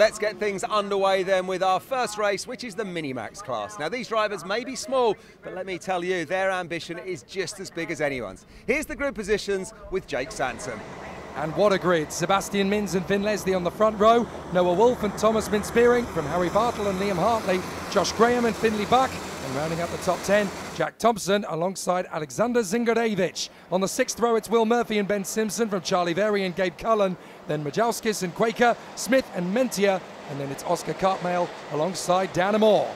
Let's get things underway then with our first race, which is the Minimax class. Now, these drivers may be small, but let me tell you, their ambition is just as big as anyone's. Here's the grid positions with Jake Sanson. And what a grid. Sebastian Minns and Finn Leslie on the front row. Noah Wolf and Thomas Mintz-Spearing from Harry Bartle and Liam Hartley. Josh Graham and Finley Buck. Rounding up the top 10, Jack Thompson alongside Alexander Zingarevich. On the sixth row, it's Will Murphy and Ben Simpson from Charlie Berry and Gabe Cullen. Then Majauskis and Quaker, Smith and Mentia. And then it's Oscar Cartmail alongside Dan Amor.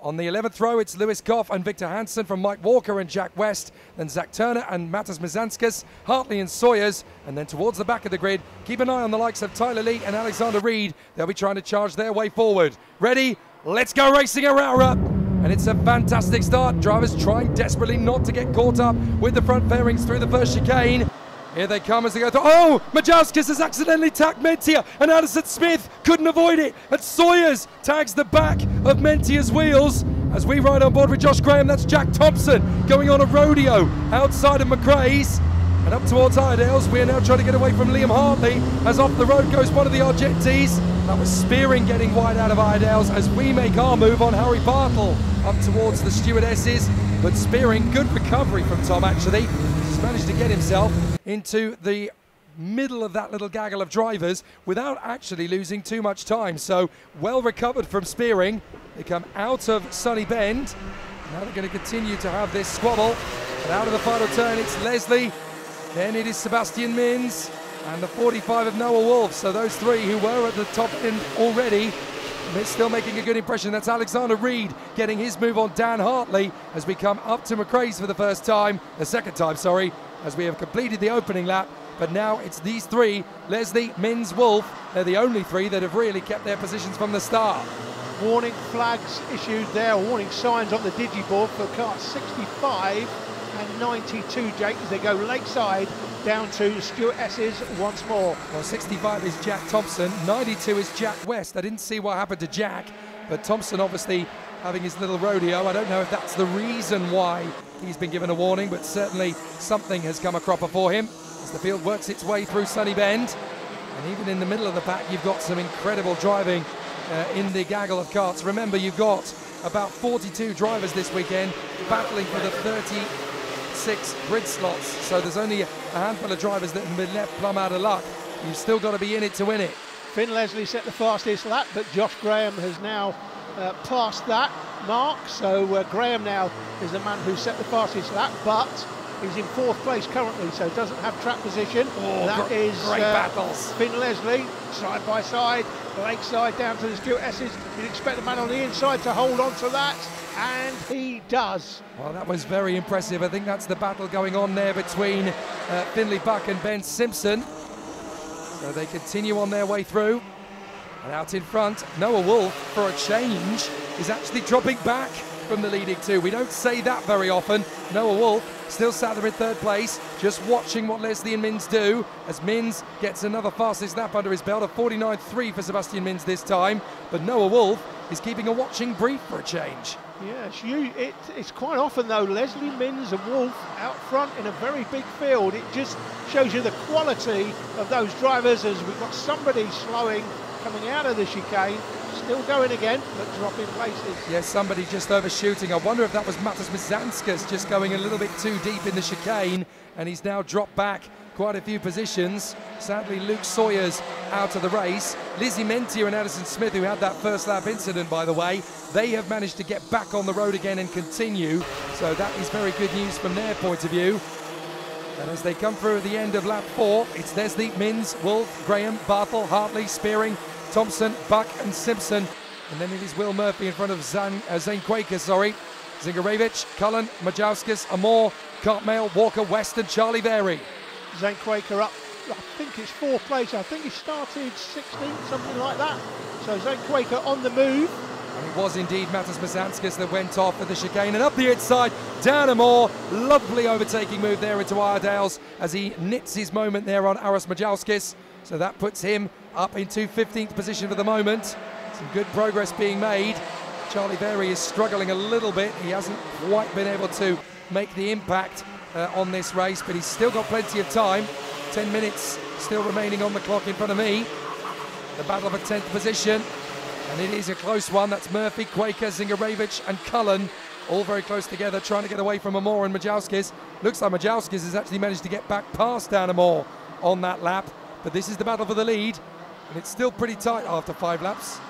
On the 11th row, it's Lewis Goff and Victor Hansen from Mike Walker and Jack West. Then Zach Turner and Matas Mizanskis, Hartley and Sawyers. And then towards the back of the grid, keep an eye on the likes of Tyler Lee and Alexander Reed. They'll be trying to charge their way forward. Ready? Let's go racing around and it's a fantastic start. Drivers trying desperately not to get caught up with the front fairings through the first chicane. Here they come as they go through. Oh, Majauskis has accidentally tagged Mentia, and Addison Smith couldn't avoid it. And Sawyers tags the back of Mentia's wheels. As we ride on board with Josh Graham, that's Jack Thompson going on a rodeo outside of McRae's. And up towards Iredale's, we are now trying to get away from Liam Hartley as off the road goes one of the Argentis. That was Spearing getting wide out of Iredale's as we make our move on Harry Bartle up towards the stewardesses. But Spearing, good recovery from Tom actually. He's managed to get himself into the middle of that little gaggle of drivers without actually losing too much time. So well recovered from Spearing. They come out of Sunny Bend. Now they're going to continue to have this squabble. And out of the final turn, it's Leslie then it is Sebastian Minns and the 45 of Noah Wolf. So those three who were at the top end already, still making a good impression. That's Alexander Reed getting his move on Dan Hartley as we come up to McRae's for the first time, the second time, sorry, as we have completed the opening lap. But now it's these three, Leslie, Minns, Wolf. They're the only three that have really kept their positions from the start. Warning flags issued there, warning signs on the digiboard for car 65 and 92, Jake, as they go lakeside down to Stuart S's once more. Well, 65 is Jack Thompson, 92 is Jack West. I didn't see what happened to Jack, but Thompson obviously having his little rodeo. I don't know if that's the reason why he's been given a warning, but certainly something has come a cropper for him as the field works its way through Sunny Bend. And even in the middle of the pack, you've got some incredible driving uh, in the gaggle of karts. Remember, you've got about 42 drivers this weekend battling for the 30 six grid slots, so there's only a handful of drivers that have been left plumb out of luck. You've still got to be in it to win it. Finn Leslie set the fastest lap, but Josh Graham has now uh, passed that mark. So uh, Graham now is the man who set the fastest lap, but he's in fourth place currently, so doesn't have track position. Oh, that gr is great uh, battles. Finn Leslie, side by side, lakeside down to the Stuart S's. You'd expect the man on the inside to hold on to that and he does. Well, that was very impressive. I think that's the battle going on there between uh, Finley Buck and Ben Simpson. So they continue on their way through. And out in front, Noah Wolf, for a change, is actually dropping back from the leading two. We don't say that very often. Noah Wolf still sat there in third place, just watching what Leslie and Minns do as Minns gets another fastest lap under his belt, a 49.3 for Sebastian Minns this time. But Noah Wolf is keeping a watching brief for a change. Yes, you, it, it's quite often though, Leslie Minns and Wolf out front in a very big field. It just shows you the quality of those drivers as we've got somebody slowing coming out of the chicane, still going again, but dropping places. Yes, somebody just overshooting. I wonder if that was Matas Mizanskas just going a little bit too deep in the chicane, and he's now dropped back quite a few positions. Sadly, Luke Sawyer's out of the race. Lizzie Mentia and Addison Smith, who had that first lap incident, by the way, they have managed to get back on the road again and continue. So that is very good news from their point of view. And as they come through at the end of lap four, it's Leslie, Minns, Wolf, Graham, Bartle, Hartley, Spearing, Thompson, Buck, and Simpson. And then it is Will Murphy in front of Zan, uh, Zane Quaker, sorry. Zingarevich, Cullen, Majauskis, Amor, Cartmail, Walker, West, and Charlie Berry. Zane Quaker up, I think it's fourth place. I think he started 16th, something like that. So Zane Quaker on the move. And it was indeed Matas Mazanskis that went off at the chicane and up the inside, down Amor. Lovely overtaking move there into Iredale's as he knits his moment there on Aras Majauskis. So that puts him up into 15th position for the moment. Some good progress being made. Charlie Berry is struggling a little bit. He hasn't quite been able to make the impact uh, on this race, but he's still got plenty of time. 10 minutes still remaining on the clock in front of me. The battle for 10th position. And it is a close one. That's Murphy, Quaker, Zingarevich, and Cullen all very close together, trying to get away from Amor and Majauskis. Looks like Majauskis has actually managed to get back past Dan Amor on that lap. But this is the battle for the lead, and it's still pretty tight after five laps.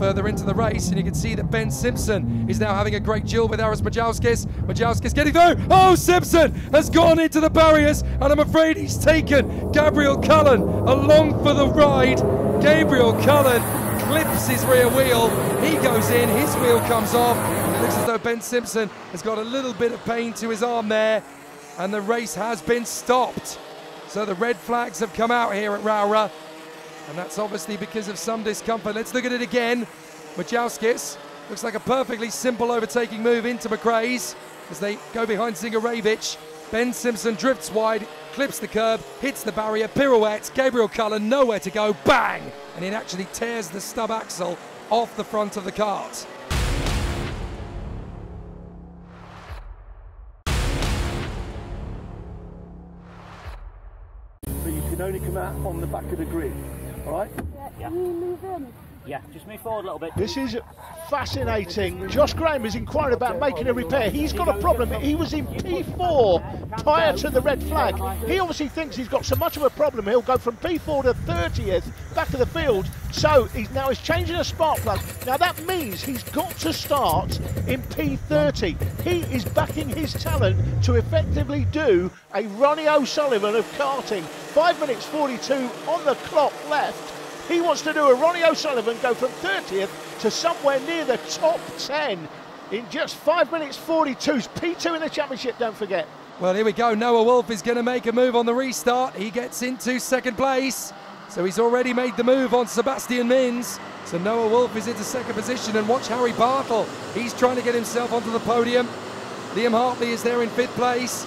Further into the race, and you can see that Ben Simpson is now having a great duel with Aris Majauskis. Majauskis getting through. Oh, Simpson has gone into the barriers, and I'm afraid he's taken Gabriel Cullen along for the ride. Gabriel Cullen clips his rear wheel. He goes in, his wheel comes off. It looks as though Ben Simpson has got a little bit of pain to his arm there, and the race has been stopped. So the red flags have come out here at Rowrah, and that's obviously because of some discomfort. Let's look at it again. Majauskis looks like a perfectly simple overtaking move into McRae's as they go behind Zingarevich. Ben Simpson drifts wide, clips the curb, hits the barrier, pirouettes. Gabriel Cullen nowhere to go, bang! And it actually tears the stub axle off the front of the kart. but you can only come out on the back of the grid. All right? Yeah. Can you move in? Yeah, just move forward a little bit. This is fascinating. Josh Graham is inquiring about making a repair. He's got a problem. He was in P4 prior to the red flag. He obviously thinks he's got so much of a problem he'll go from P4 to 30th back of the field. So he's now he's changing a spark plug. Now that means he's got to start in P30. He is backing his talent to effectively do a Ronnie O'Sullivan of karting. Five minutes 42 on the clock left. He wants to do a Ronnie O'Sullivan go from 30th to somewhere near the top 10 in just 5 minutes 42. P2 in the championship, don't forget. Well, here we go. Noah Wolf is going to make a move on the restart. He gets into second place. So he's already made the move on Sebastian Mins. So Noah Wolf is into second position. And watch Harry Bartle. He's trying to get himself onto the podium. Liam Hartley is there in fifth place.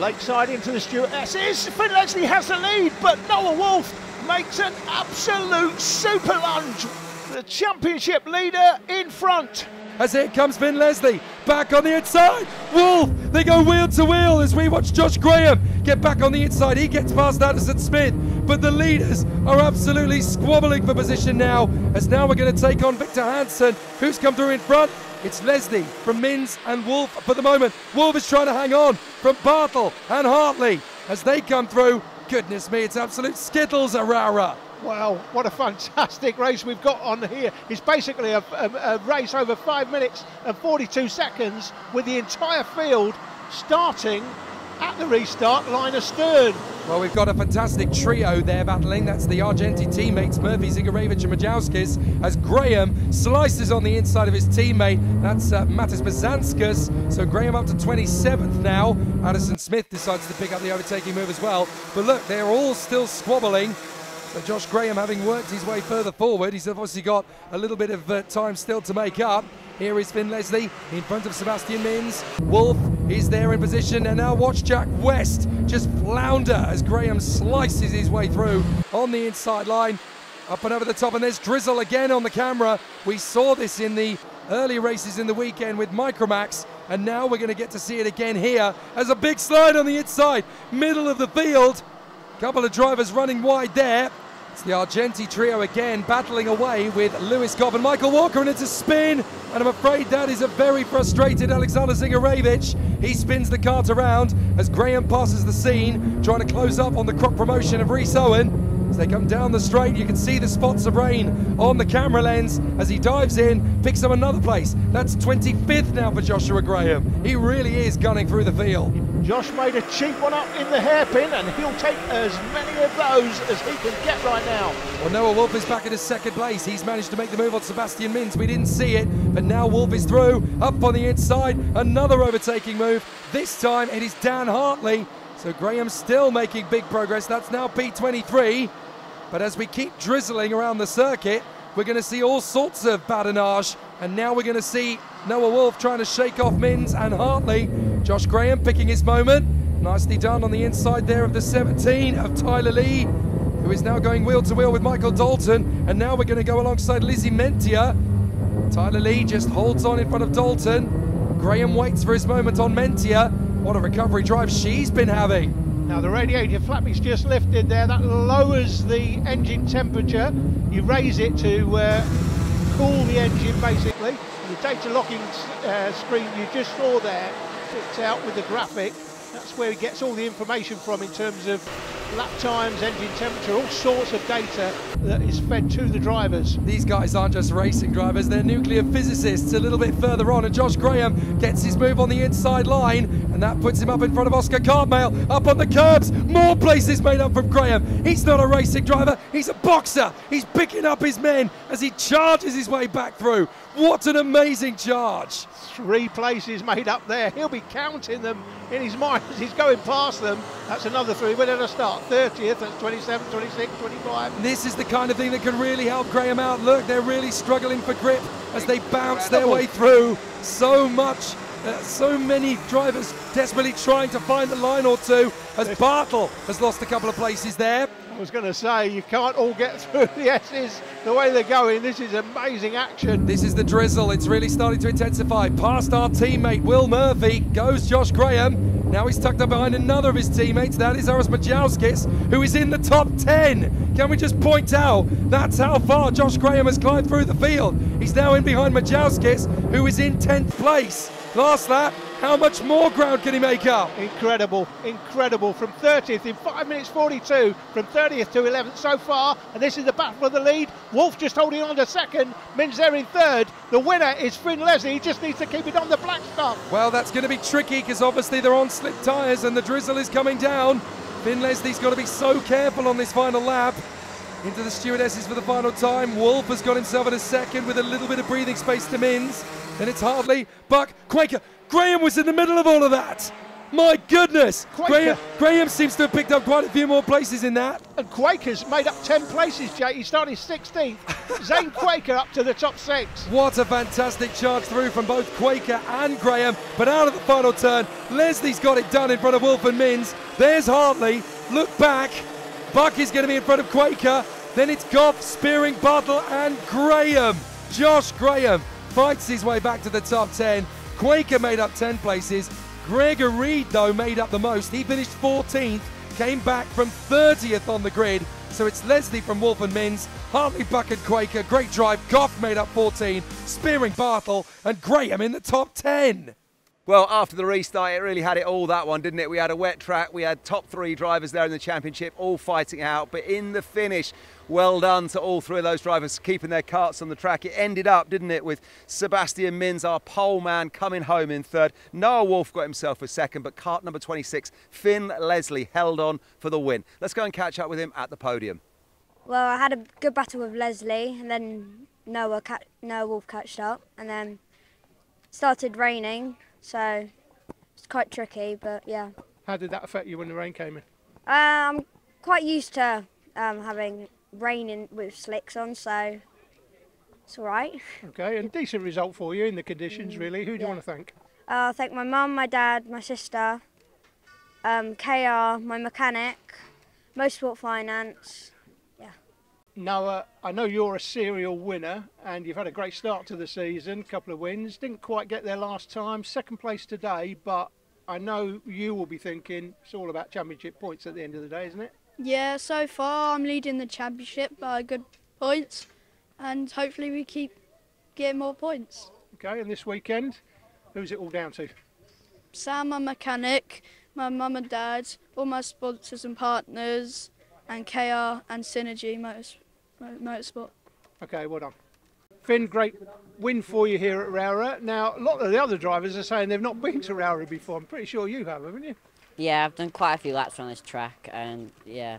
Lakeside into the Stuart S's. Finn Leslie has the lead, but Noah Wolf makes an absolute super lunge. The championship leader in front. As here comes Finn Leslie back on the inside. Wolf, they go wheel to wheel as we watch Josh Graham get back on the inside. He gets past Addison Smith, but the leaders are absolutely squabbling for position now. As now we're going to take on Victor Hansen, who's come through in front. It's Leslie from Mins and Wolf for the moment. Wolf is trying to hang on from Bartle and Hartley as they come through. Goodness me, it's absolute skittles, Arara. Wow, what a fantastic race we've got on here. It's basically a, a, a, race over 5 minutes and 42 seconds with the entire field starting at the restart line astern. Well, we've got a fantastic trio there battling. That's the Argenti teammates, Murphy, Zingarevich and Majauskis, as Graham slices on the inside of his teammate. That's uh, Matis Bazanskas. So Graham up to 27th now. Addison Smith decides to pick up the overtaking move as well. But look, they're all still squabbling. So Josh Graham having worked his way further forward, he's obviously got a little bit of uh, time still to make up. Here is Finn Leslie in front of Sebastian Mins. Wolf is there in position, and now watch Jack West just flounder as Graham slices his way through on the inside line. Up and over the top, and there's Drizzle again on the camera. We saw this in the early races in the weekend with Micromax, and now we're going to get to see it again here as a big slide on the inside, middle of the field. Couple of drivers running wide there. It's the Argenti trio again battling away with Lewis Cobb and Michael Walker, and it's a spin. And I'm afraid that is a very frustrated Alexander Zingarevich. He spins the kart around as Graham passes the scene, trying to close up on the crop promotion of Reese Owen. As they come down the straight, you can see the spots of rain on the camera lens as he dives in, picks up another place. That's 25th now for Joshua Graham. He really is gunning through the field. Josh made a cheap one up in the hairpin, and he'll take as many of those as he can get right now. Well, Noah Wolf is back in his second place. He's managed to make the move on Sebastian Mins. We didn't see it, but now Wolf is through, up on the inside. Another overtaking move. This time it is Dan Hartley. So Graham still making big progress. That's now P23. But as we keep drizzling around the circuit, we're going to see all sorts of badinage. And now we're going to see Noah Wolf trying to shake off Mins and Hartley. Josh Graham picking his moment. Nicely done on the inside there of the 17 of Tyler Lee, who is now going wheel to wheel with Michael Dalton. And now we're going to go alongside Lizzie Mentia. Tyler Lee just holds on in front of Dalton. Graham waits for his moment on Mentia. What a recovery drive she's been having. Now the radiator flap is just lifted there. That lowers the engine temperature. You raise it to uh, cool the engine basically. The data locking uh, screen you just saw there fits out with the graphic. That's where he gets all the information from in terms of lap times, engine temperature, all sorts of data that is fed to the drivers. These guys aren't just racing drivers, they're nuclear physicists a little bit further on. And Josh Graham gets his move on the inside line, and that puts him up in front of Oscar Cartmail, up on the curbs. More places made up from Graham. He's not a racing driver, he's a boxer. He's picking up his men as he charges his way back through. What an amazing charge! Three places made up there. He'll be counting them in his mind as he's going past them. That's another three. Where did I start? 30th, that's 27, 26, 25. This is the kind of thing that can really help Graham out. Look, they're really struggling for grip as they bounce their way through. So much, uh, so many drivers desperately trying to find a line or two as Bartle has lost a couple of places there. Was going to say, you can't all get through the S's the way they're going. This is amazing action. This is the drizzle. It's really starting to intensify. Past our teammate, Will Murphy, goes Josh Graham. Now he's tucked up behind another of his teammates. That is Aris Majauskis, who is in the top 10. Can we just point out that's how far Josh Graham has climbed through the field? He's now in behind Majauskis, who is in 10th place. Last lap, how much more ground can he make up? Incredible, incredible. From 30th in 5 minutes 42, from 30th to 11th so far. And this is the battle for the lead. Wolf just holding on to second, Minzer in third. The winner is Finn Leslie. He just needs to keep it on the black stuff. Well, that's going to be tricky because obviously they're on slick tyres and the drizzle is coming down. Finn Leslie's got to be so careful on this final lap. Into the stewardesses for the final time. Wolf has got himself in a second with a little bit of breathing space to Mins. Then it's Hartley, Buck, Quaker. Graham was in the middle of all of that. My goodness! Graham, Graham, seems to have picked up quite a few more places in that. And Quaker's made up 10 places, Jay. He started 16th. Zane Quaker up to the top six. What a fantastic charge through from both Quaker and Graham. But out of the final turn, Leslie's got it done in front of Wolf and Mins. There's Hartley. Look back. Buck is going to be in front of Quaker. Then it's Goff, Spearing, Bartle, and Graham. Josh Graham fights his way back to the top 10. Quaker made up 10 places. Gregor Reed, though, made up the most. He finished 14th, came back from 30th on the grid. So it's Leslie from Wolf and Mins, Hartley Buck and Quaker, great drive. Goff made up 14, Spearing Bartle, and Graham in the top 10. Well, after the restart, it really had it all, that one, didn't it? We had a wet track, we had top three drivers there in the championship, all fighting out. But in the finish, well done to all three of those drivers keeping their karts on the track. It ended up, didn't it, with Sebastian Mins, our pole man, coming home in third. Noah Wolf got himself a second, but kart number 26, Finn Leslie, held on for the win. Let's go and catch up with him at the podium. Well, I had a good battle with Leslie, and then Noah, Noah Wolf catched up, and then started raining so it's quite tricky, but yeah. How did that affect you when the rain came in? Uh, I'm quite used to um, having rain in, with slicks on, so it's all right. Okay, and decent result for you in the conditions, mm, really. Who do yeah. you want to thank? Uh, I thank my mum, my dad, my sister, um, KR, my mechanic, Motorsport Finance, Noah, uh, I know you're a serial winner and you've had a great start to the season, a couple of wins. Didn't quite get there last time, second place today, but I know you will be thinking it's all about championship points at the end of the day, isn't it? Yeah, so far I'm leading the championship by good points and hopefully we keep getting more points. Okay, and this weekend, who's it all down to? Sam, my mechanic, my mum and dad, all my sponsors and partners, and KR and Synergy Motorsport. Okay, well done. Finn, great win for you here at Rowrah. Now, a lot of the other drivers are saying they've not been to Rowrah before. I'm pretty sure you have, haven't you? Yeah, I've done quite a few laps on this track, and yeah,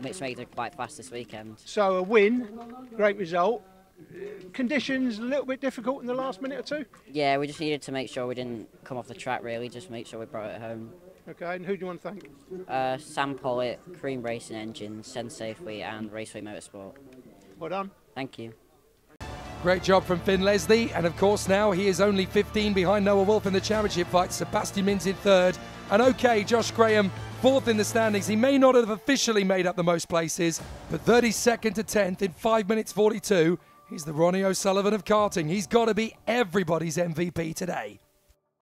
which made it quite fast this weekend. So a win, great result. Conditions a little bit difficult in the last minute or two. Yeah, we just needed to make sure we didn't come off the track. Really, just make sure we brought it home. Okay, and who do you want to thank? Uh, Sam Pollitt, Cream Racing Engines, Sensafely, and Raceway Motorsport. Well done. Thank you. Great job from Finn Leslie, and of course now he is only 15 behind Noah Wolf in the championship fight. Sebastian Mins in third, and okay, Josh Graham fourth in the standings. He may not have officially made up the most places, but 32nd to 10th in 5 minutes 42. He's the Ronnie O'Sullivan of karting. He's got to be everybody's MVP today.